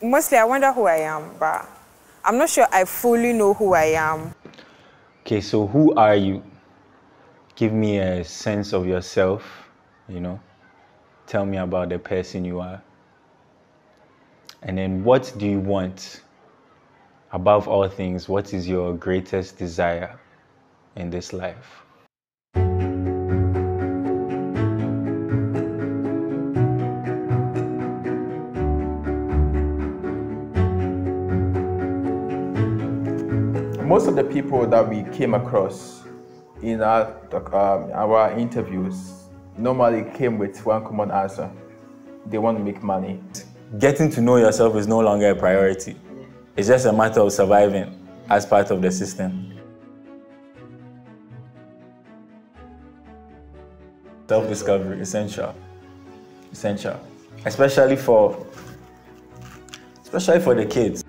Mostly, I wonder who I am, but I'm not sure I fully know who I am. Okay, so who are you? Give me a sense of yourself, you know. Tell me about the person you are. And then what do you want? Above all things, what is your greatest desire in this life? Most of the people that we came across in our, um, our interviews normally came with one common answer. They want to make money. Getting to know yourself is no longer a priority. It's just a matter of surviving as part of the system. Self-discovery, essential. Essential. Especially for especially for the kids.